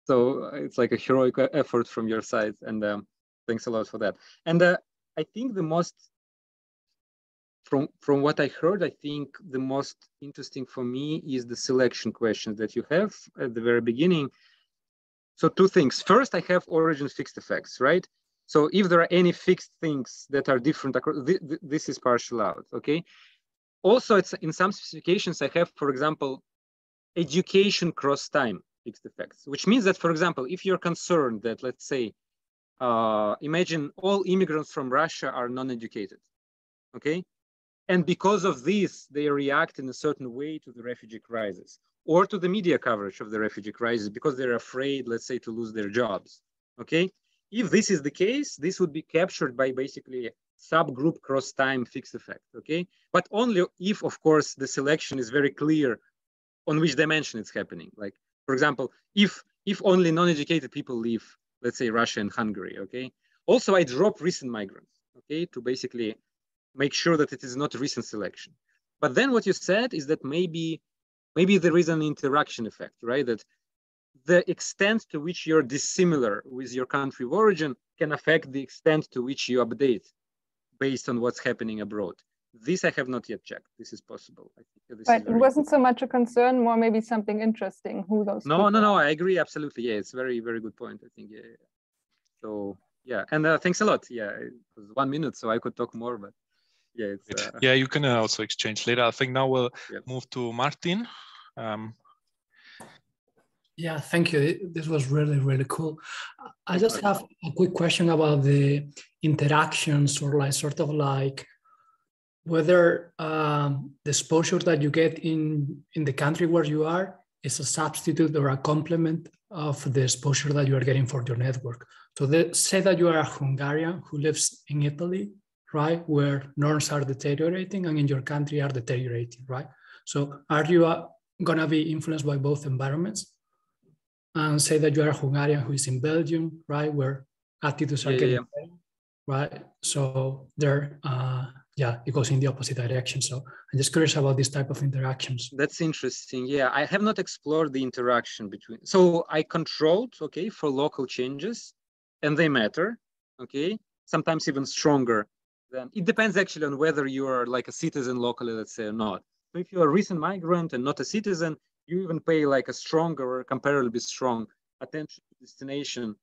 Speaker 1: So uh, it's like a heroic e- effort from your side, and um, thanks a lot for that. And uh, I think the most, from from what I heard, I think the most interesting for me is the selection questions that you have at the very beginning. So two things. First, I have origin fixed effects, right? So if there are any fixed things that are different, across, th- th- this is partial out, okay? Also, it's in some specifications, I have, for example, education cross time fixed effects, which means that, for example, if you're concerned that, let's say, uh, imagine all immigrants from Russia are non-educated, okay? And because of this, they react in a certain way to the refugee crisis or to the media coverage of the refugee crisis because they're afraid, let's say, to lose their jobs, okay? If this is the case, this would be captured by basically subgroup cross time fixed effect, okay? But only if, of course, the selection is very clear on which dimension it's happening. Like, for example, if if only non-educated people leave, let's say Russia and Hungary, okay? Also, I drop recent migrants, okay, to basically make sure that it is not recent selection. But then what you said is that maybe maybe there is an interaction effect, right? That the extent to which you're dissimilar with your country of origin can affect the extent to which you update based on what's happening abroad. This I have not yet checked. This is possible. I think this
Speaker 4: But
Speaker 1: is
Speaker 4: it wasn't so much a concern, more maybe something interesting. Who those?
Speaker 1: no, no, no.
Speaker 4: are.
Speaker 1: I agree absolutely. Yeah, it's very, very good point. I think. Yeah. yeah. So yeah, and uh, thanks a lot. Yeah, it was one minute, so I could talk more, but yeah, it's. Uh,
Speaker 2: Yeah, you can uh, also exchange later. I think now we'll
Speaker 1: Yep.
Speaker 2: move to Martin. Um,
Speaker 5: Yeah, thank you. This was really, really cool. I just have a quick question about the interactions or like sort of like whether um, the exposure that you get in, in the country where you are is a substitute or a complement of the exposure that you are getting for your network. So the, say that you are a Hungarian who lives in Italy, right, where norms are deteriorating and in your country are deteriorating, right? So are you uh, gonna be influenced by both environments? And say that you are a Hungarian who is in Belgium, right, where attitudes are
Speaker 1: Yeah,
Speaker 5: getting
Speaker 1: yeah.
Speaker 5: better, right? So there, uh, yeah, it goes in the opposite direction. So I'm just curious about this type of interactions.
Speaker 1: That's interesting. Yeah, I have not explored the interaction between. So I controlled, okay, for local changes, and they matter, okay. Sometimes even stronger than. It depends actually on whether you are like a citizen locally, let's say, or not. So if you're a recent migrant and not a citizen, you even pay like a stronger or comparably strong attention to destination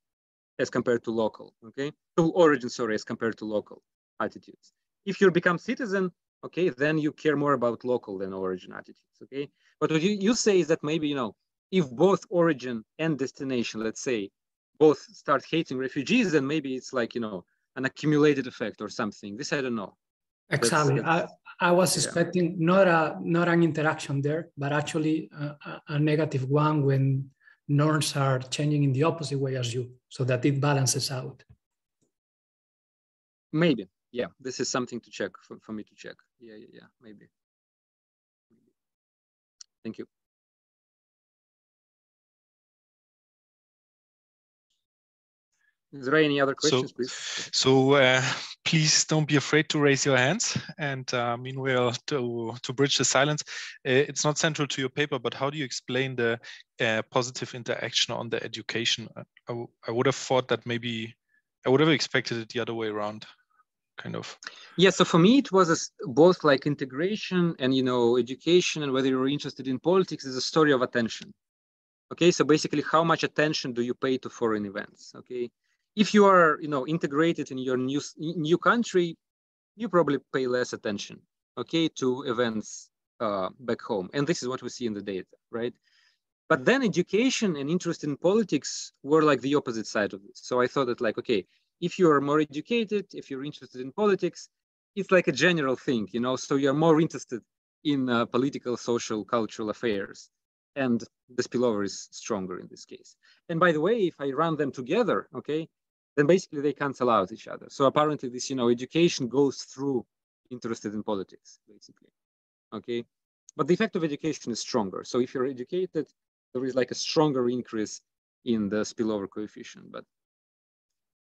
Speaker 1: as compared to local, okay, to origin, sorry, as compared to local attitudes. If you become citizen, okay, then you care more about local than origin attitudes, okay? But what you, you say is that maybe, you know, if both origin and destination, let's say, both start hating refugees, then maybe it's like, you know, an accumulated effect or something. This I don't know.
Speaker 5: Exactly. I, I was expecting not a not an interaction there, but actually a, a- a negative one when norms are changing in the opposite way as you, so that it balances out.
Speaker 1: Maybe. Yeah, this is something to check for, for me to check. Yeah, yeah, yeah, maybe. Thank you. Is there any other
Speaker 2: So-
Speaker 1: questions, please?
Speaker 2: So uh, please don't be afraid to raise your hands. And uh, meanwhile, to, to bridge the silence, uh, it's not central to your paper, but how do you explain the uh, positive interaction on the education? I, I would have thought that maybe, I would have expected it the other way around. kind of?
Speaker 1: Yeah, so for me, it was a, both like integration and, you know, education and whether you're interested in politics is a story of attention. Okay, so basically how much attention do you pay to foreign events? Okay, if you are, you know, integrated in your new, new country, you probably pay less attention, okay, to events uh, back home. And this is what we see in the data, right? But then education and interest in politics were like the opposite side of this. So I thought that like, okay, if you are more educated, if you're interested in politics, it's like a general thing, you know, so you're more interested in uh, political, social, cultural affairs. And the spillover is stronger in this case. And by the way, if I run them together, okay, then basically they cancel out each other. So apparently this, you know, education goes through interested in politics, basically, okay? But the effect of education is stronger. So if you're educated, there is like a stronger increase in the spillover coefficient, but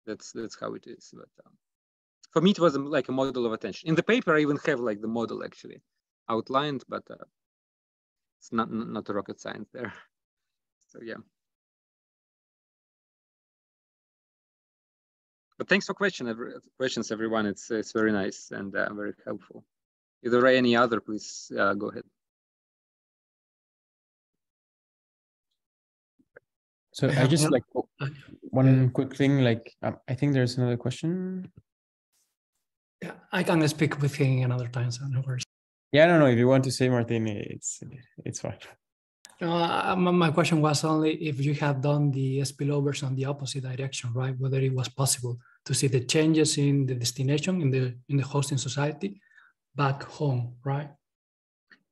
Speaker 1: that's that's how it is. But um, for me, it was like a model of attention. In the paper, I even have like the model actually outlined, but uh, it's not not a rocket science there. [laughs] So yeah. But thanks for question, every, questions, everyone. It's it's very nice and uh, very helpful. If there are any other, please uh, go ahead.
Speaker 3: So I just like one quick thing. Like um, I think there's another question.
Speaker 5: Yeah, I can speak with him another time, so no worries.
Speaker 3: don't know If you want to say Martin, it's it's fine.
Speaker 5: Uh, my question was only if you have done the spillovers on the opposite direction, right? Whether it was possible to see the changes in the destination in the in the hosting society back home, right?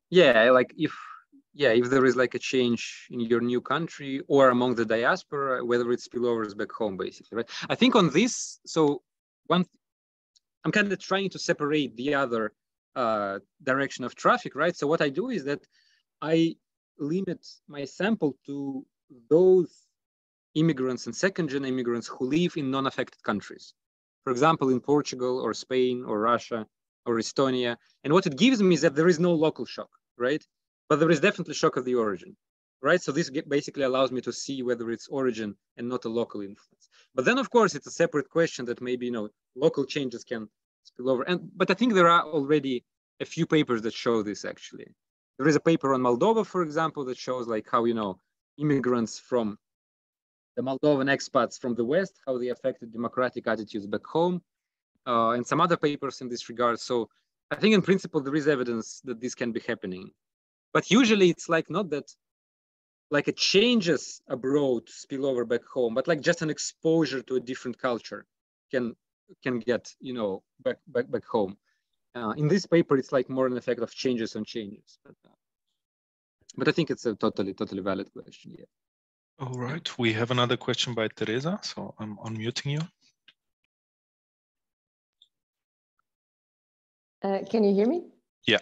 Speaker 1: Yeah, like if yeah, if there is like a change in your new country or among the diaspora, whether it's spillovers back home, basically, right? I think on this, so one, I'm kind of trying to separate the other uh, direction of traffic, right? So what I do is that I limit my sample to those immigrants and second-gen immigrants who live in non-affected countries. For example, in Portugal or Spain or Russia or Estonia. And what it gives me is that there is no local shock, right? but there is definitely shock of the origin, right? So this basically allows me to see whether it's origin and not a local influence. But then, of course, it's a separate question that maybe you know local changes can spill over. And but I think there are already a few papers that show this actually. There is a paper on Moldova, for example, that shows like how you know immigrants from the Moldovan expats from the West, how they affected democratic attitudes back home, uh, and some other papers in this regard. So I think in principle there is evidence that this can be happening. But usually it's like not that like it changes abroad spill over back home, but like just an exposure to a different culture can can get you know back back back home. Uh, in this paper, it's like more an effect of changes on changes. But, uh, but I think it's a totally totally valid question. Yeah.
Speaker 2: All right, we have another question by Teresa, so I'm unmuting you.
Speaker 6: Uh, can you hear me?
Speaker 2: Yeah.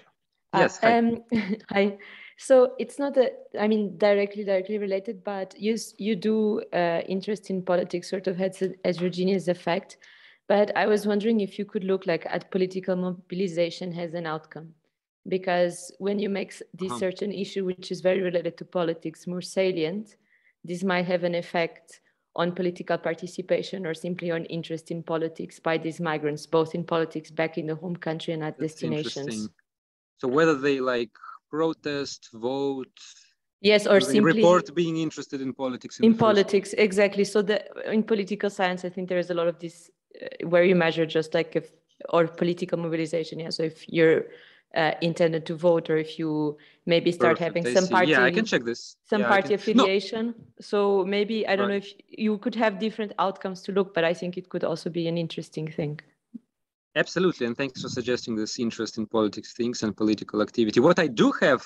Speaker 1: Yes. Hi.
Speaker 6: Um, [laughs] hi. So it's not a, I mean, directly directly related, but you you do uh, interest in politics sort of has a heterogeneous effect. But I was wondering if you could look like at political mobilization as an outcome, because when you make this uh-huh. certain issue, which is very related to politics, more salient, this might have an effect on political participation or simply on interest in politics by these migrants, both in politics back in the home country and at
Speaker 1: That's
Speaker 6: destinations.
Speaker 1: So whether they like protest, vote,
Speaker 6: yes, or simply
Speaker 1: report being interested in politics. In,
Speaker 6: in politics, exactly. So the in political science, I think there is a lot of this where you measure just like if or political mobilization. Yeah. So if you're uh, intended to vote or if you maybe start
Speaker 1: Perfect,
Speaker 6: having some party
Speaker 1: Yeah, I can check this.
Speaker 6: some
Speaker 1: Yeah,
Speaker 6: party
Speaker 1: can- No,
Speaker 6: affiliation so maybe i don't know if you could have different outcomes to look but i think it could also be an interesting thing
Speaker 1: Absolutely, and thanks for suggesting this interest in politics things and political activity. What I do have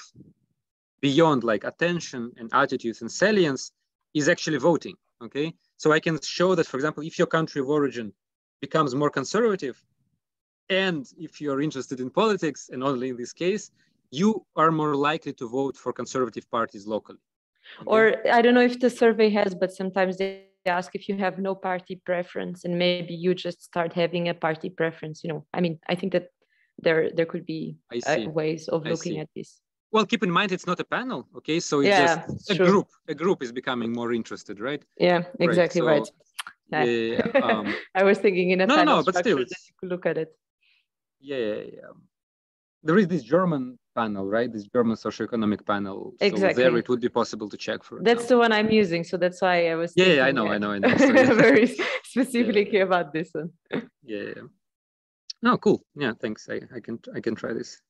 Speaker 1: beyond like attention and attitudes and salience is actually voting. Okay, so I can show that, for example, if your country of origin becomes more conservative, and if you're interested in politics, and only in this case, you are more likely to vote for conservative parties locally. Okay?
Speaker 6: or i don't know if the survey has but sometimes they ask if you have no party preference and maybe you just start having a party preference you know i mean i think that there there could be uh, ways of looking at this
Speaker 1: Well, keep in mind it's not a panel. Okay, so it's
Speaker 6: Yeah,
Speaker 1: just a
Speaker 6: true.
Speaker 1: group. A group is becoming more interested, right?
Speaker 6: yeah exactly
Speaker 1: so-
Speaker 6: right
Speaker 1: Yeah, yeah, yeah, [laughs] um,
Speaker 6: i was thinking in a
Speaker 1: No, no, but still,
Speaker 6: structure that
Speaker 1: it's-
Speaker 6: you could look at it
Speaker 1: Yeah, yeah, yeah. There is this German panel, right? This German socioeconomic panel.
Speaker 6: Exactly.
Speaker 1: So there it would be possible to check for.
Speaker 6: That's the one I'm using, so that's why I was.
Speaker 1: Yeah, yeah, I know, I know, I know. So, [laughs] yeah.
Speaker 6: very specifically about this one.
Speaker 1: yeah, yeah. No, cool. Yeah, thanks. I, I can I can try this.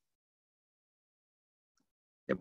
Speaker 1: Yep.